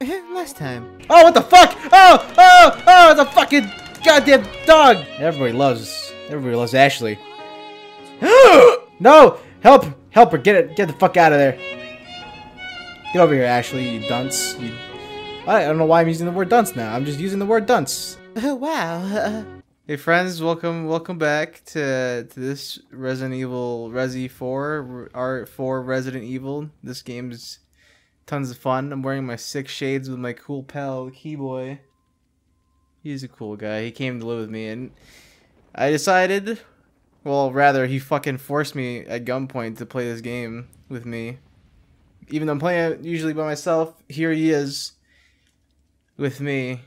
Last time. Oh, what the fuck? Oh, oh, oh, the fucking goddamn dog. Everybody loves, everybody loves Ashley. no, help, help her, get it, get the fuck out of there. Get over here, Ashley, you dunce. You, I don't know why I'm using the word dunce now. I'm just using the word dunce. Oh, wow. Hey friends, welcome welcome back to to this Resident Evil Resi 4 Art 4 Resident Evil. This game's tons of fun. I'm wearing my six shades with my cool pal Keyboy. He's a cool guy. He came to live with me and I decided well, rather he fucking forced me at gunpoint to play this game with me. Even though I'm playing it usually by myself, here he is with me.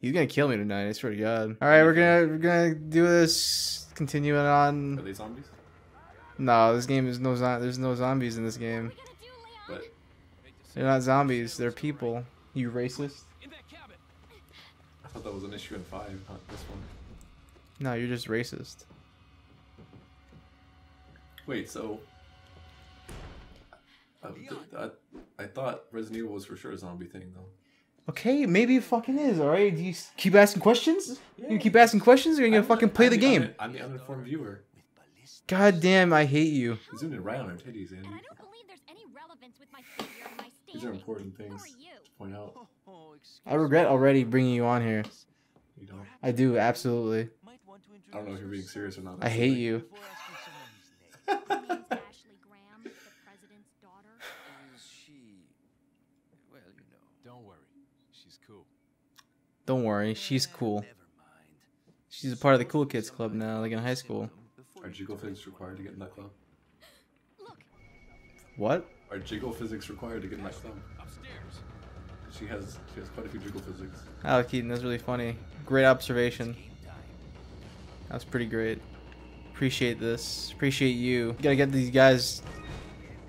He's gonna kill me tonight. I swear to God. All right, we're gonna we're gonna do this. Continuing on. Are they zombies? No, this game is no There's no zombies in this game. But They're not zombies. They're people. You racist? I thought that was an issue in five, not this one. No, you're just racist. Wait, so uh, th- I, I thought Resident Evil was for sure a zombie thing though. Okay, maybe it fucking is. All right. Do you keep asking questions? You keep asking questions, or you gonna I'm fucking the- play I'm the game? I'm the uninformed viewer. God damn, I hate you. You zoomed in right on her titties, Andy. And I don't believe there's any relevance with my figure and my These are important things are you? to point out. I regret already bringing you on here. You don't. I do absolutely. I don't know if you're being serious or not. I hate you. Ashley Graham, the president's daughter. Is she? Well, you know. Don't worry, she's cool. Don't worry, she's Eh, cool. She's a part of the cool kids club now, like in high school. Are jiggle physics required to get in that club? What? Are jiggle physics required to get in that club? Upstairs. She has she has quite a few jiggle physics. Alec Keaton, that's really funny. Great observation. That was pretty great. Appreciate this. Appreciate you. Gotta get these guys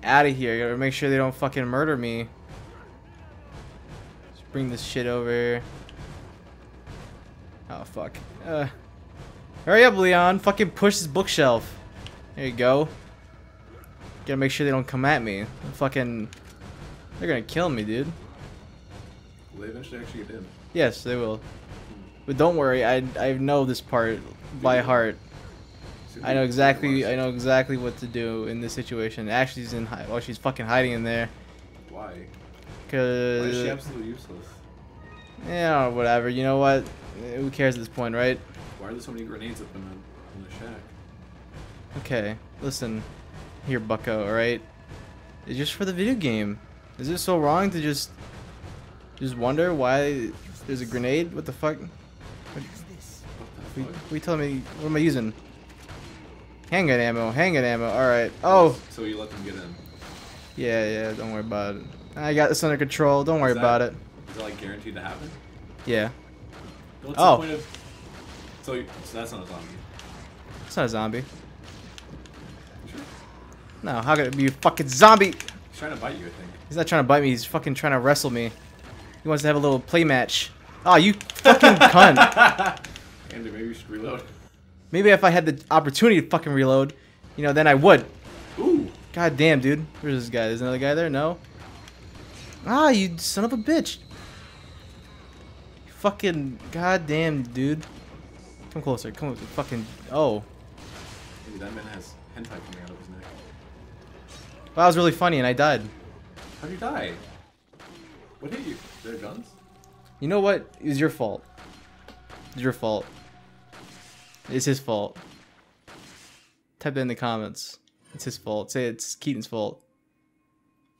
out of here. Gotta make sure they don't fucking murder me. Just bring this shit over. here. Oh fuck. Uh, hurry up, Leon. Fucking push this bookshelf. There you go. Gotta make sure they don't come at me. Fucking. They're gonna kill me, dude. Will they eventually actually get in? Yes, they will. But don't worry, I I know this part by heart. I know exactly I know exactly what to do in this situation. Ashley's in hi- well, she's fucking hiding in there Why? Why cause is she absolutely useless? yeah, whatever. You know what? Who cares at this point, right? Why are there so many grenades up in the in the shack? Okay, listen, here, Bucko. All right, it's just for the video game. Is it so wrong to just just wonder why there's a grenade? What the fuck? What fuck? we tell me what am I using? Handgun ammo, handgun ammo. All right. Oh. So you let them get in? Yeah, yeah, don't worry about it. I got this under control. Don't worry that- about it. Is that like guaranteed to happen? Yeah. What's Oh. the point of? So, so that's not a zombie. It's not a zombie. You? No, how could it be a fucking zombie? He's trying to bite you, I think. He's not trying to bite me. He's fucking trying to wrestle me. He wants to have a little play match. Oh, you fucking cunt. Andy, maybe you should reload. Maybe if I had the opportunity to fucking reload, you know, then I would. Ooh. God damn, dude. Where's this guy? There's another guy there? No? Ah, you son of a bitch. Fucking goddamn, dude. Come closer. Come. Fucking. Oh. Maybe that man has hentai coming out of his Well, that was really funny, and I died. How'd you die? What hit you? Their guns? You know what? It's your fault. It's your fault. It's his fault. Type that in the comments. It's his fault. Say it's Keaton's fault.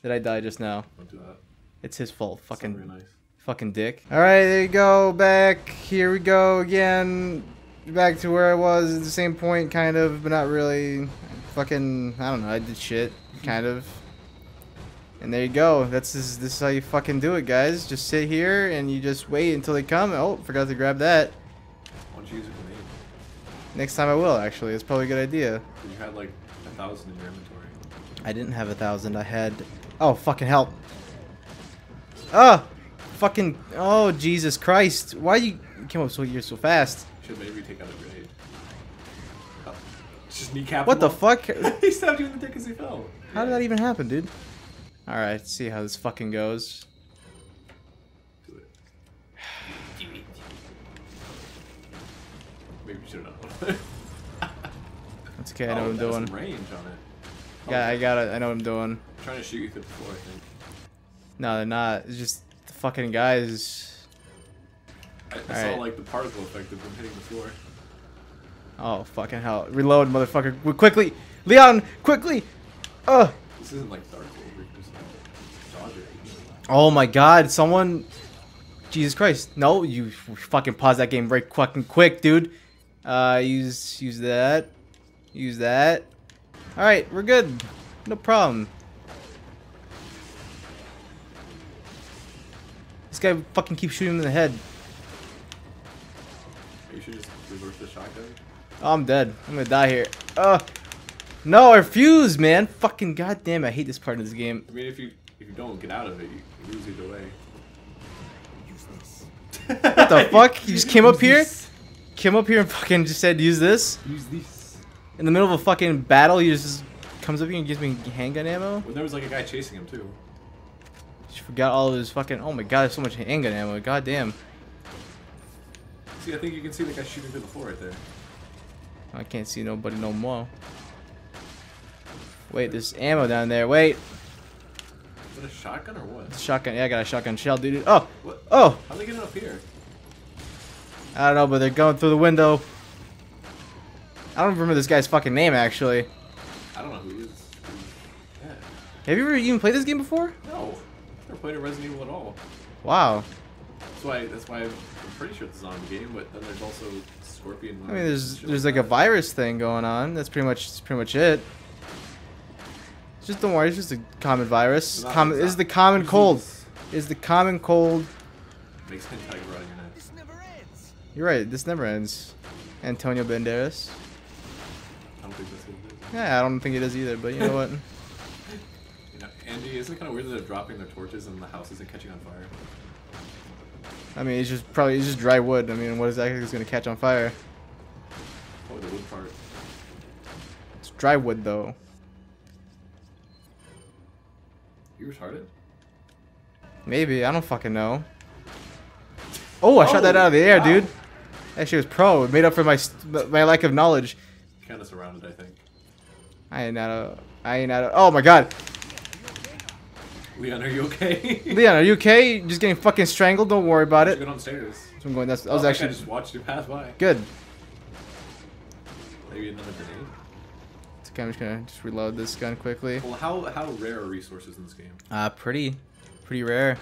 Did I die just now. Don't do that. It's his fault. Fucking nice. fucking dick. Alright, there you go. Back. Here we go again. Back to where I was at the same point, kind of, but not really. Fucking, I don't know. I did shit, kind of. And there you go. That's this, this is how you fucking do it, guys. Just sit here and you just wait until they come. Oh, forgot to grab that. Why don't you use a grenade? Next time I will, actually. It's probably a good idea. you had like a thousand in your inventory. I didn't have a thousand. I had. Oh, fucking help. Oh, fucking. Oh, Jesus Christ. Why you, you came up so you're so fast? Should maybe take out a grenade. Oh, just kneecap What the fuck? he stabbed you in the dick as he fell. How did that even happen, dude? Alright, see how this fucking goes. Do it. Maybe you should not. That's okay, I know oh, what I'm doing. range on it. Oh, yeah, I got it. I know what I'm doing. I'm trying to shoot you through the floor, I think. No, they're not. It's just the fucking guys. I, I saw right. like the particle effect of them hitting the floor. Oh fucking hell! Reload, motherfucker! Quickly, Leon! Quickly! Ugh! This isn't like Dark Souls where you can just dodge it. Oh my God! Someone, Jesus Christ! No, you fucking pause that game right fucking quick, dude. Uh, use use that, use that. All right, we're good. No problem. This guy fucking keeps shooting him in the head. You should just reverse the shotgun. Oh, I'm dead. I'm gonna die here. Uh, no, I refuse, man. Fucking goddamn, I hate this part of this game. I mean, if you if you don't get out of it, you, you lose either way. What the fuck? You just came up here, came up here and fucking just said use this Use this. in the middle of a fucking battle. He just comes up here and gives me handgun ammo. When there was like a guy chasing him too. Just forgot all of his fucking. Oh my god, there's so much handgun ammo. God damn. See, I think you can see the guy shooting through the floor right there. I can't see nobody no more. Wait, there's ammo down there. Wait, Is it a shotgun or what? shotgun. Yeah, I got a shotgun shell, dude. Oh, What? oh. How they getting up here? I don't know, but they're going through the window. I don't remember this guy's fucking name actually. I don't know who he is. Yeah. Have you ever even played this game before? No. Never played a Resident Evil at all. Wow. That's why. That's why I'm, pretty sure it's a zombie game. But then there's also Scorpion. I mean, there's there's like a virus thing going on. That's pretty much that's pretty much it. Just don't worry. It's just a common virus. Not Common exact- is the common cold. Is the common cold. Makes hentai go out of your neck. This never ends. You're right. This never ends. Antonio Banderas. I don't think that's what. Yeah, I don't think it is either. But you know what? You know, Andy, isn't it kind of weird that they're dropping their torches and the house isn't catching on fire? I mean, it's just probably it's just dry wood. I mean, what exactly is gonna catch on fire? Oh, the wood part. It's dry wood though. You retarded? Maybe I don't fucking know. Oh, I shot that Oh, out of the air, oh, wow. dude. That shit was pro. It made up for my my lack of knowledge. Kind of surrounded, I think. I ain't not a. I ain't not a. Oh my god, Leon, are you okay? Leon, are you okay? You're just getting fucking strangled. Don't worry about it. go downstairs. So I'm going. That's. I Oh, was that guy actually just watched you pass by. good. Maybe another grenade. It's okay, I'm just gonna just reload this gun quickly. Well, how how rare are resources in this game? Uh, pretty, pretty rare.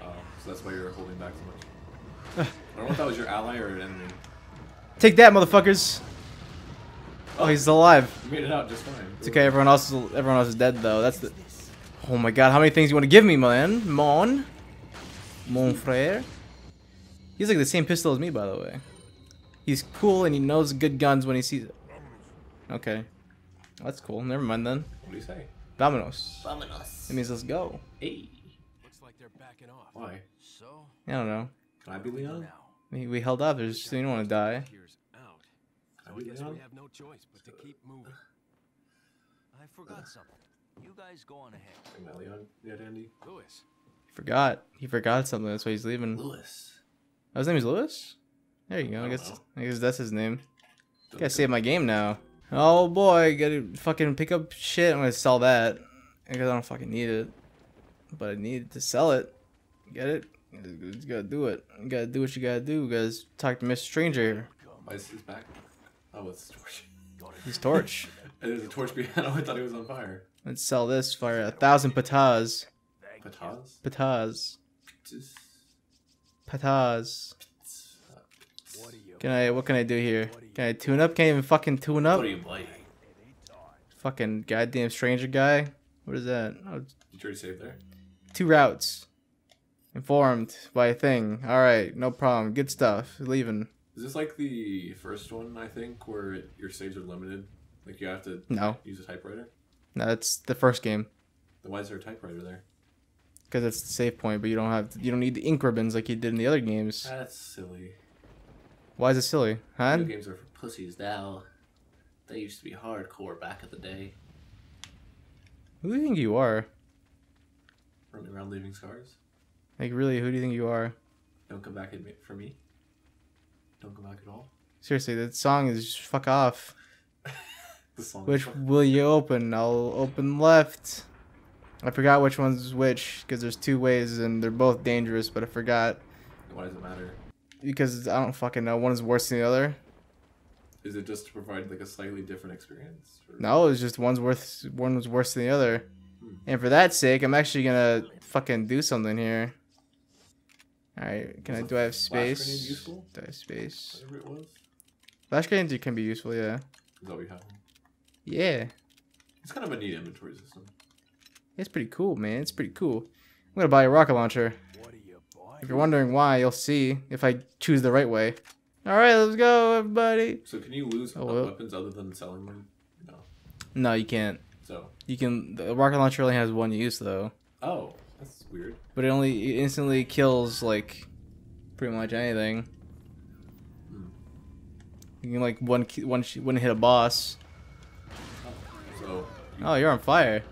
Oh, so that's why you're holding back so much. I don't know if that was your ally or an enemy. Take that, motherfuckers. Oh, he's alive. You made it out just fine. It's okay. Everyone else, is, everyone else is dead though. That's the. Oh my god, how many things you want to give me, man? Mon, mon frère. He's like the same pistol as me, by the way. He's cool and he knows good guns when he sees it. Okay, that's cool. Never mind then. What do you say? Vamonos. Vamonos. It means let's go. Hey. Looks like they're backing off. Why? So, I don't know. Can I be Leon? We, we held up. There's you don't want to die. Here's out. Can I be guess Leon? we have no choice but to keep moving. I forgot something. You guys go on ahead. Am I Leon yet, Andy? Luis, He forgot. He forgot something. That's why he's leaving. Oh, Luis. his name is Luis. There you go. I I guess know. I guess that's his name. Gotta save my game now. Oh boy, gotta fucking pick up shit. I'm gonna sell that because I don't fucking need it, but I need to sell it. Get it? You just gotta do it. You gotta do what you gotta do. Guys, talk to Mr. Stranger here. Is his back? Oh, it's torch. He's torch. There's a torch behind. I thought he was on fire. Let's sell this for a thousand pataz. Pataz? Pataz. Pataz. What are you? Can I? What can I do here? Can I tune up? Can't even fucking tune up. What are you playing? Fucking goddamn stranger guy. What is that? Oh, Did you already save there? two routes. Informed by a thing. All right, no problem. Good stuff. Leaving. Is this like the first one, I think, where it, your saves are limited? Like you have to No, use a typewriter? no, that's the first game Then why is there a typewriter there? because it's the save point, but you don't have you don't need the ink ribbons like you did in the other games. That's silly. Why is it silly, huh? Video games are for pussies now. They used to be hardcore back in the day. Who do you think you are? Running around leaving scars. Like really, who do you think you are? Don't come back me for me. Don't come back at all. Seriously, that song is just fuck off. The song. Which will you open? I'll open left. I forgot which one's which because there's two ways and they're both dangerous, but I forgot Why does it matter? Because I don't fucking know. One is worse than the other. Is it just to provide like a slightly different experience? Or- No, it's just one's worth one was worse than the other. Hmm. And for that sake, I'm actually gonna fucking do something here. All right, can I do I have space? Do I have space? Whatever it was. Flash grenades can be useful, yeah. Is that what we have? Yeah, It's kind of a neat inventory system. it's pretty cool, man. It's pretty cool. I'm gonna buy a rocket launcher. What are you, boy? If you're wondering why, you'll see if I choose the right way. All right, let's go, everybody. So can you lose Oh, well. weapons other than selling them? No. No, you can't. So. You can. The rocket launcher only has one use though, Oh, that's weird. but it only it instantly kills like pretty much anything. Hmm. You can like one ki- one sh- one hit a boss. So. You, Oh, you're on fire.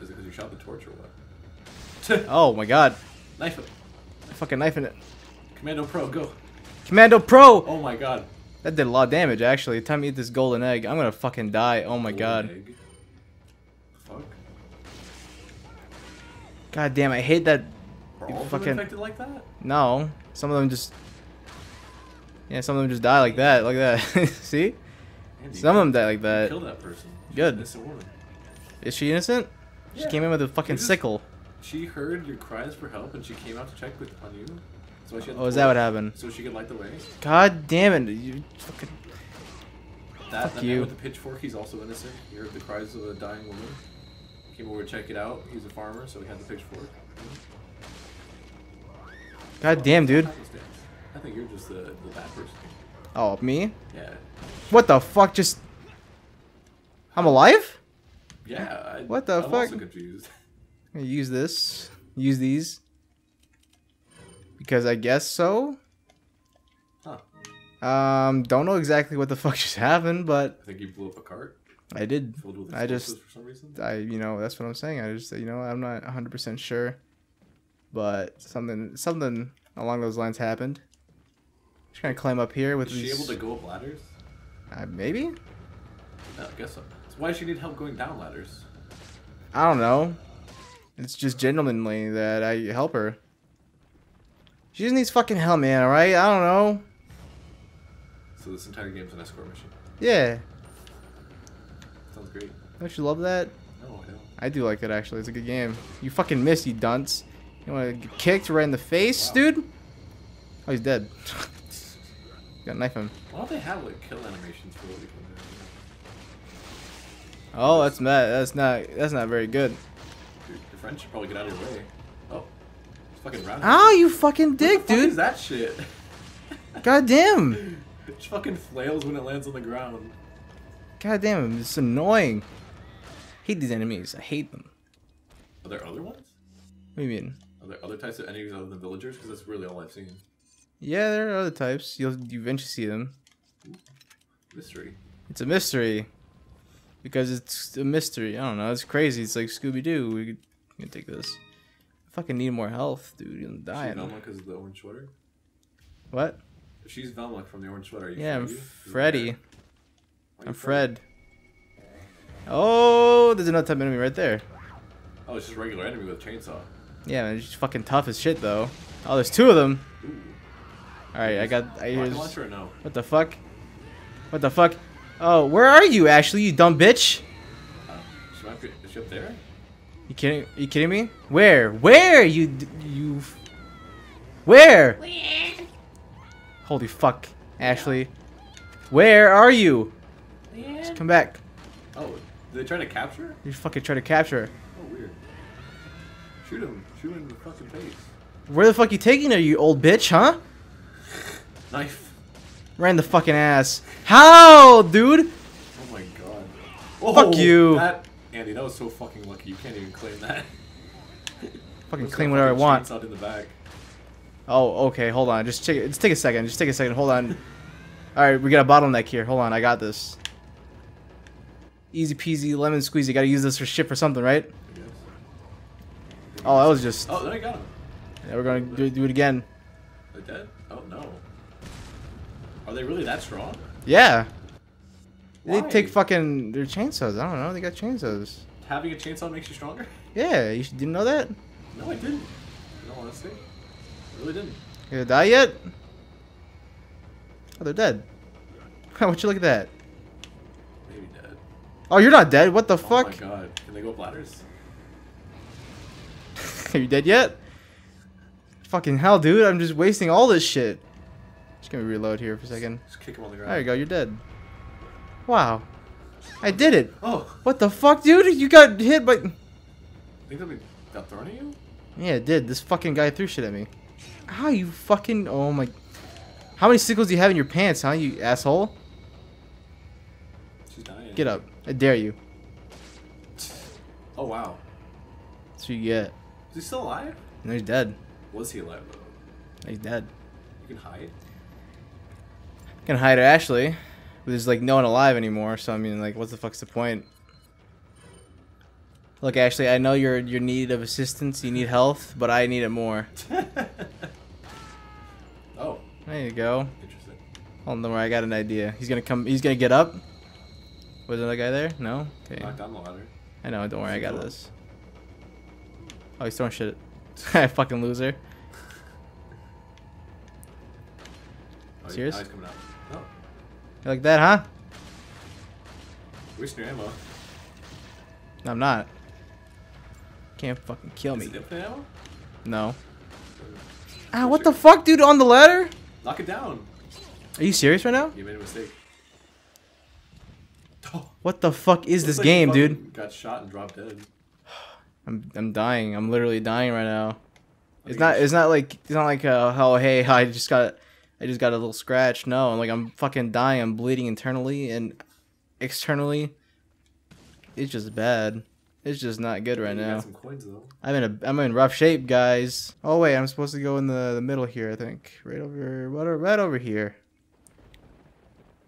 Is it because you shot the torch or what? Oh my god, Knife it. knife in it. Commando Pro, go. Commando Pro. Oh my god. That did a lot of damage actually. Time to eat this golden egg. I'm gonna fucking die. Oh my Golden god. egg. Fuck. God damn, I hate that. Are all fucking- them infected like that? No, some of them just. Yeah, some of them just die like that, like that. See? Andy, Some of them die like that. Kill that person. She's Good. an innocent woman. Is she innocent? She came in with a fucking just- sickle. She heard your cries for help and she came out to check with on you. So she had Oh, is that what happened? So she could light the way. God damn it! You fucking. That, Fuck that you. man with the pitchfork, he's also innocent. He heard the cries of a dying woman. Came over to check it out. He's a farmer, so he had the pitchfork. God damn, dude. I think you're just the, the bad person. Oh, me? Yeah. What the fuck? Just. I'm alive? Yeah. I, What the I'm fuck? also confused. Use this. Use these. Because I guess so. Huh. Um, don't know exactly what the fuck just happened, but I think you blew up a cart I did. with I just- for some reason. I, you know, that's what I'm saying. I just, you know, I'm not 100% sure, but something, something along those lines happened. Just gonna climb up here with Is she able to go up ladders? uh, maybe? No, I guess so. so. Why does she need help going down ladders? I don't know. It's just gentlemanly that I help her. She just needs fucking help, man. All right? I don't know. So this entire game's an escort mission. Yeah. Sounds great. Don't you love that? No, I don't. I do like it actually. It's a good game. You fucking missed, you dunce. You want to get kicked right in the face, Wow. dude? Oh, he's dead. Got knife him. Why don't they have like kill animations for what we can do? Oh, that's mad. That's not. That's not very good. Dude, friend should probably get out of your way. Oh, fucking round. Oh, you fucking What dick, the fuck is dude. that shit? God damn. It fucking flails when it lands on the ground. God damn. It's annoying. hate these enemies. I hate them. Are there other ones? What do you mean? Are there other types of enemies other than villagers? Because that's really all I've seen. Yeah, there are other types. You'll you eventually see them. Mystery. It's a mystery. Because it's a mystery. I don't know. It's crazy. It's like Scooby Doo. We can take this. I fucking need more health, dude. I'm She's dying. Velma because of the orange sweater. What? If she's Velma from the orange sweater, Yeah, I'm Freddy? Is that Freddy. her? Why are I'm Fred. Oh, there's another type of enemy right there. Oh, it's just a regular enemy with a chainsaw. Yeah, man, it's fucking tough as shit though. Oh, there's two of them. Ooh. All right, I got. I Rocket here's, launcher or no? what the fuck? What the fuck? Oh, where are you, Ashley? You dumb bitch. Uh, she might be, is she up there? You kidding? Are you kidding me? Where? Where you you? Where? Holy fuck, Ashley. Where are you? Just come back. Oh, did they try to capture? You fucking try to capture her. Oh, weird. Shoot him. Shoot him in the fucking face. Where the fuck you taking her, you old bitch, huh? Knife. Right in the fucking ass. How, dude? Oh my god. Oh, Fuck you. That, Andy, that was so fucking lucky. You can't even claim that. Fucking claim whatever I want. chainsawed in the back. Oh, okay. Hold on. Just take. Just take a second. Just take a second. Hold on. All right, we got a bottleneck here. Hold on. I got this. Easy peasy, lemon squeezy. Got to use this for shit for something, right? Oh, that was just. Oh, there you got him. Yeah, we're gonna do, do it again. They're dead? Oh no. Are they really that strong? Yeah. They take fucking their chainsaws. I don't know. They got chainsaws. Having a chainsaw makes you stronger? Yeah, you didn't know that? No, I didn't. No, honestly. I really didn't. You die yet? Oh, they're dead. What you look at that? Maybe dead. Oh, you're not dead. What the Oh fuck? Oh my god. Can they go up ladders? Are you dead yet? Fucking hell, dude. I'm just wasting all this shit. Just gonna reload here for a second. Just kick him on the ground. There you go. You're dead. Wow. I did it. Oh, What the fuck, dude? You got hit by... think that we got thrown at you? Yeah, it did. This fucking guy threw shit at me. How you fucking... Oh my... How many sickles do you have in your pants, huh, you asshole? She's dying. Get up. I dare you. Oh, wow. That's what you get. Is he still alive? No, he's dead. Was he alive, though? He's dead. You can hide? Can hide Ashley. But there's like no one alive anymore, so I mean like what the fuck's the point? Look Ashley, I know you're you're in need of assistance, you need health, but I need it more. Oh, There you go. interesting. Hold on, don't worry, I got an idea. He's gonna come he's gonna get up. Was another guy there? No? Okay. Knock down the ladder. I know, don't worry, I got this. Oh he's throwing shit. I fucking loser. Oh, Serious? Now he's coming out. No. You like that, huh? Wasting your ammo. No, I'm not. Can't fucking kill me. it infinite ammo? No. Ah, what the fuck, dude? On the ladder? Knock it down. Are you serious right now? You made a mistake. What the fuck is looks this like game, dude? Got shot and dropped dead. I'm I'm dying. I'm literally dying right now. It's not it's not like it's not like uh, oh hey I just got I just got a little scratch. No, I'm like I'm fucking dying. I'm bleeding internally and externally. It's just bad. It's just not good right now. Got some coins though. I'm in a I'm in rough shape, guys. Oh wait, I'm supposed to go in the, the middle here. I think right over what right over here.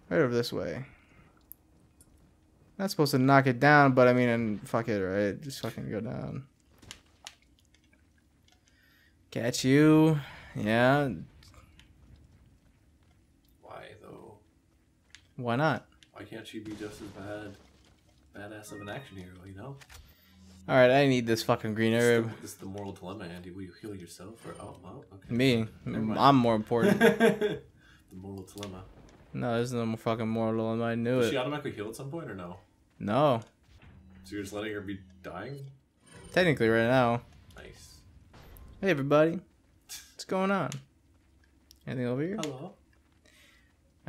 Right over this way. Not supposed to knock it down, but I mean, and fuck it, right? Just fucking go down. Catch you. Yeah. Why though? Why not? Why can't she be just as bad, badass of an action hero? You know. All right, I need this fucking green This herb. the- This is the moral dilemma, Andy. Will you heal yourself or oh, oh okay. Me, I'm more important. the moral dilemma. no, there's is no fucking moral dilemma. I knew Does she automatically heal at some point or no? No, So you're just letting her be dying? technically right now. Nice. Hey everybody, what's going on? Anything over here? Hello.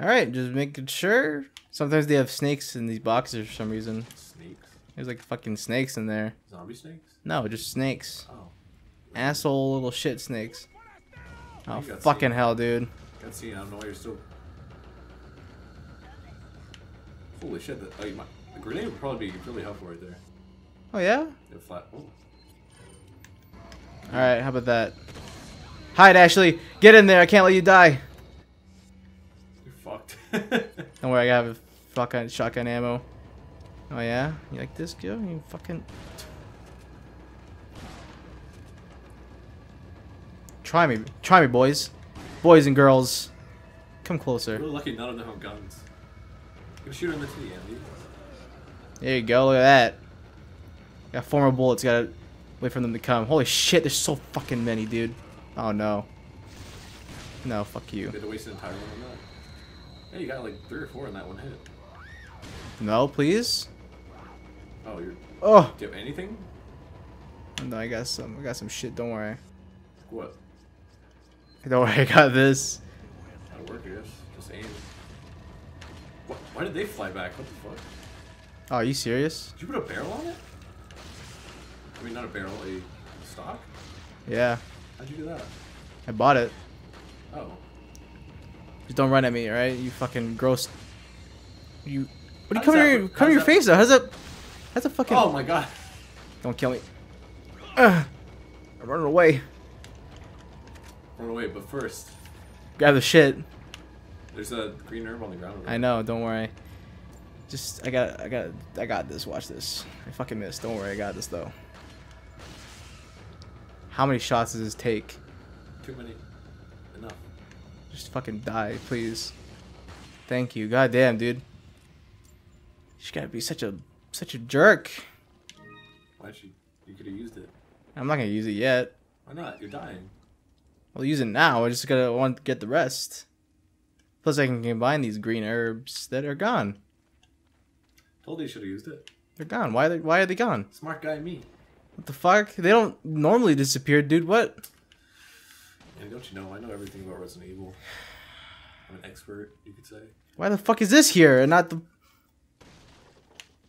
All right, just making sure. Sometimes they have snakes in these boxes for some reason. Snakes. There's like fucking snakes in there. Zombie snakes? No, just snakes. Oh. Asshole little shit snakes. Oh, Oh fucking seen. hell, dude. Got seen. I don't know why you're still. Holy shit! The, oh, like, my, the grenade would probably be really helpful right there. Oh yeah. Flat. Oh. All right, how about that? Hide, Ashley. Get in there. I can't let you die. Don't worry, I have a fucking shotgun ammo. Oh yeah, you like this, Joe? You fucking. Try me, try me, boys, boys and girls. Come closer. Really lucky none of them have guns. You shoot in the titty, Andy. There you go. Look at that. Got four more bullets. Gotta wait for them to come. Holy shit! There's so fucking many, dude. Oh no. No, fuck you. Had waste an entire one on that. Hey, you got like three or four in that one hit. No, please. Oh, you're. Oh Do you have anything? no, I got some. I got some shit. Don't worry. What? Don't worry. I got this. That'll work, I guess. Just aim. What? Why did they fly back? What the fuck? Oh, are you serious? Did you put a barrel on it? I mean, not a barrel, a stock? Yeah, How'd you do that? I bought it. Oh. Just don't run at me, alright? You fucking gross. You. What are you How's covering that- your, cover how's your that- face though? How's that? That's a fucking. Oh my god. Don't kill me. Ugh. I'm running away. Run away, but first, Grab the shit. there's a green herb on the ground. over I know. Don't worry. Just I got I got I got this. Watch this. I fucking missed. Don't worry. I got this though. How many shots does this take? Too many. Enough. Just fucking die, please. Thank you. God damn, dude. You gotta be such a such a jerk. Why'd you? You could have used it. I'm not gonna use it yet. Why not? You're dying. I'll use it now. I just gotta want to get the rest. Plus, I can combine these green herbs that are gone. Told you you should have used it. They're gone. Why? Are they, why are they gone? Smart guy me. What the fuck? They don't normally disappear, dude. What? And don't you know? I know everything about Resident Evil. I'm an expert, you could say. Why the fuck is this here and not the?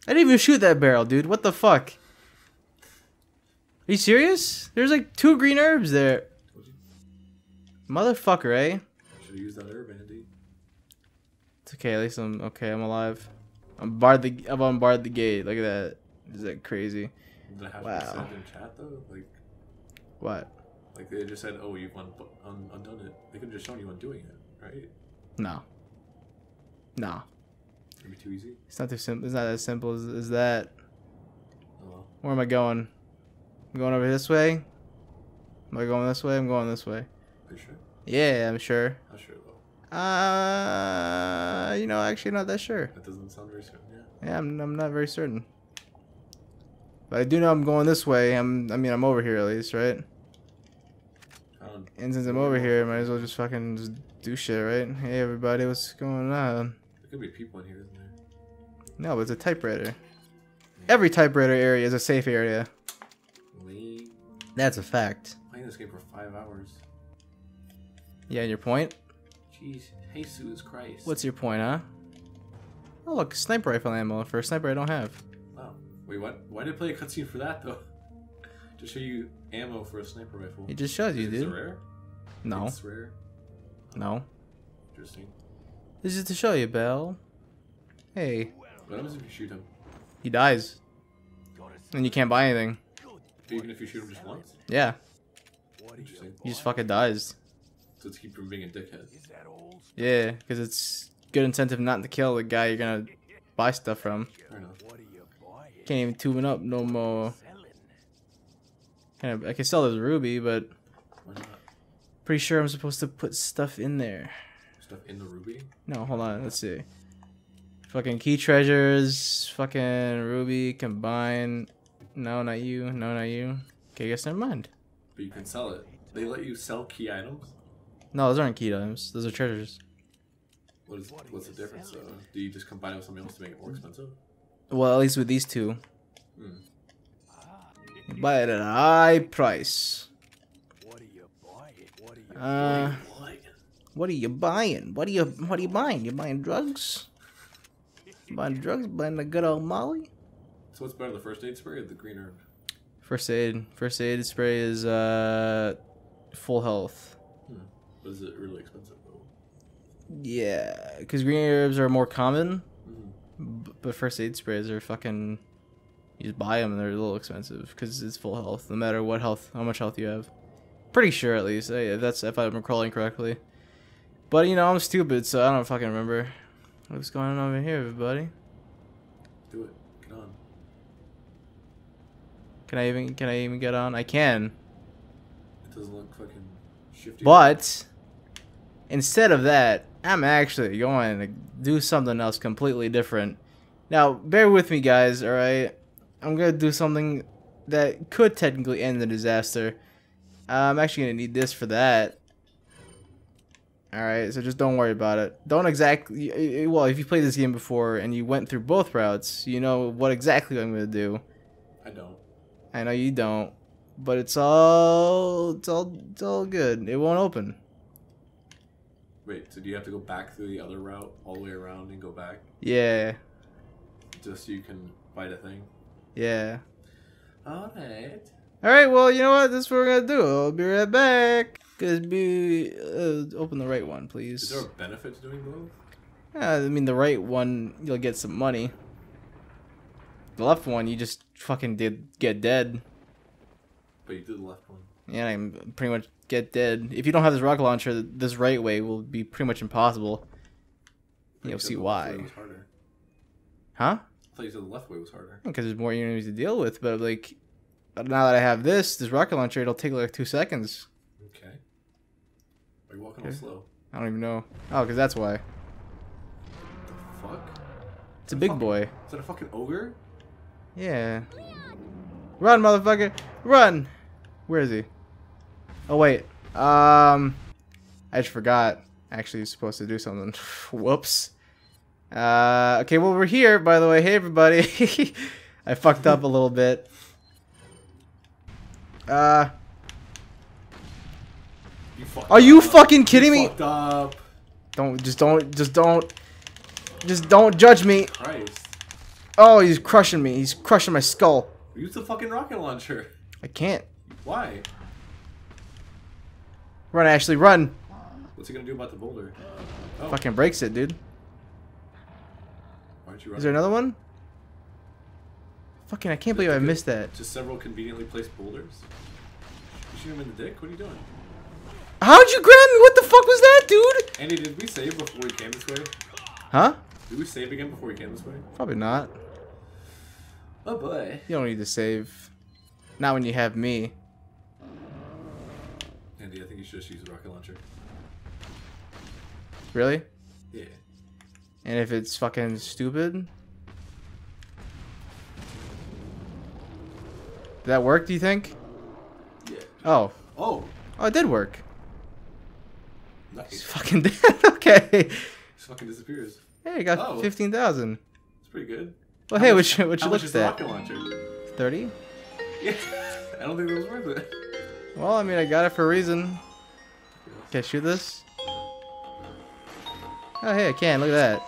I didn't even shoot that barrel, dude. What the fuck? Are you serious? There's like two green herbs there. Motherfucker, eh? Should have used that herb, Andy. It's okay. At least I'm okay. I'm alive. I'm barred the. I've unbarred the gate. Look at that. Is that crazy? Did it have Wow. to be in chat though? Like, What? Like they just said, "Oh, you've un- un- undone it." They could have just shown you undoing it, right? No. No. It'd be too easy. It's not too simple. It's not as simple as, as that. Oh well. Where am I going? I'm going over this way. Am I going this way? I'm going this way. Are you sure? Yeah, I'm sure. Not sure though. Uh, you know, actually, not that sure. That doesn't sound very certain. Yeah. Yeah, I'm, I'm not very certain. But I do know I'm going this way. I'm, I mean, I'm over here at least, right? I. And since I'm over here, I might as well just fucking just do shit, right? Hey, everybody, what's going on? There could be people in here, isn't there? No, but it's a typewriter. Every typewriter area is a safe area. We That's a fact. playing this game for five hours. Yeah, and your point? Jeez, Jesus Christ. What's your point, huh? Oh, look, sniper rifle ammo for a sniper I don't have. Wow. Wait, what? Why did I play a cutscene for that though? to show you ammo for a sniper rifle. It just shows you, dude. Is it rare? No, It's rare. no. Interesting. This is to show you, Bell. Hey, What happens if you shoot him? he dies. And you can't buy anything. Even if you shoot him just once? Yeah, Interesting. he just fucking dies. So it's keep from being a dickhead. Yeah, because it's good incentive not to kill the guy you're gonna buy stuff from. Fair enough. Can't even tune up no more. Kind of, I can sell this ruby, but Why not? pretty sure I'm supposed to put stuff in there. Stuff in the ruby? No, hold on. Let's see. Fucking key treasures. Fucking ruby combine. No, not you. No, not you. Okay, guess never mind. But you can sell it. They let you sell key items? No, those aren't key items. Those are treasures. What is what's the difference though? Do you just combine it with something else to make it more expensive? Well, at least with these two. Hmm. You buy it at a high price. What are Uh, What? what are you buying? What are you What are you buying? You buying drugs? Buying drugs? Buying the good old Molly? So what's better, the first aid spray or the green herb? First aid. First aid spray is uh full health. But is it really expensive though? Yeah, because green herbs are more common, Mhm. b- but first aid sprays are fucking. You just buy them and they're a little expensive because it's full health, no matter what health, how much health you have. Pretty sure at least. If that's if I'm recalling correctly. But you know I'm stupid, so I don't fucking remember. What's going on over here, everybody? Do it. Get on. Can I even can I even get on? I can, It doesn't look fucking shifty. but instead of that, I'm actually going to do something else completely different. Now, bear with me, guys. All right, I'm gonna do something that could technically end the disaster. I'm actually gonna need this for that. All right, so just don't worry about it. Don't exactly. Well, if you played this game before and you went through both routes, you know what exactly I'm gonna do. I don't. I know you don't, but it's all it's all it's all good. It won't open. Wait, so do you have to go back through the other route all the way around and go back Yeah, just so you can fight a thing? Yeah. Alright. All right, well, you know what? This is what we're gonna do. I'll be right back. Cause be uh, open the right one, please. Is please. there a benefit to doing both? Yeah, I mean the right one, you'll get some money. The left one, you just fucking did get dead. But you did the left one. Yeah, I'm pretty much get dead. If you don't have this rocket launcher, this right way will be pretty much impossible. You'll see why. way harder. Huh? I thought you said the left way was harder. because there's more enemies to deal with. But like, now that I have this, this rocket launcher, it'll take like two seconds. Okay. Are you walking all Okay. slow? I don't even know. Oh, because that's why. fuck? It's a big boy. Is that a fucking ogre? Yeah. Run, motherfucker! Run! Where is he? Oh wait. Um, I just forgot. Actually, he's supposed to do something. Whoops. Uh, okay. Well, we're here, by the way. Hey, everybody. I fucked up a little bit. Uh, You are you up. fucking kidding me? Fucked up. Don't just don't just don't just don't judge me. Christ. Oh, he's crushing me. He's crushing my skull. Use the fucking rocket launcher. I can't. Why? Run, Ashley, run. What's he gonna do about the boulder? Oh, Fucking breaks it, dude. Why you running? Is there another one? Fucking, I can't believe I missed that. Just several conveniently placed boulders. You shoot him in the dick? What are you doing? How'd you grab me? What the fuck was that, dude? Andy, did we save before we came this way? Huh? Did we save again before we came this way? Probably not. Oh boy. You don't need to save. Not when you have me. Andy, I think you should just use the rocket launcher. Really? Yeah. And if it's fucking stupid? Did that work, do you think? Yeah. Oh. Oh, Oh, it did work. He's nice. fucking dead. okay. Just fucking disappears. Hey, you got Oh. 15,000. It's pretty good. Well, How hey, much- what you, what you How much looked is the rocket launcher? 30? Yeah. I don't think it was worth it. Well, I mean, I got it for a reason. Can I shoot this? Oh, hey, I can. Look at that.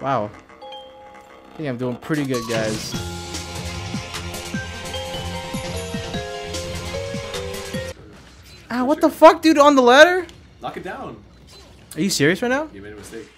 Wow. I think I'm doing pretty good, guys. Ah, what the fuck, dude? On the ladder? Knock it down. Are you serious right now? You made a mistake.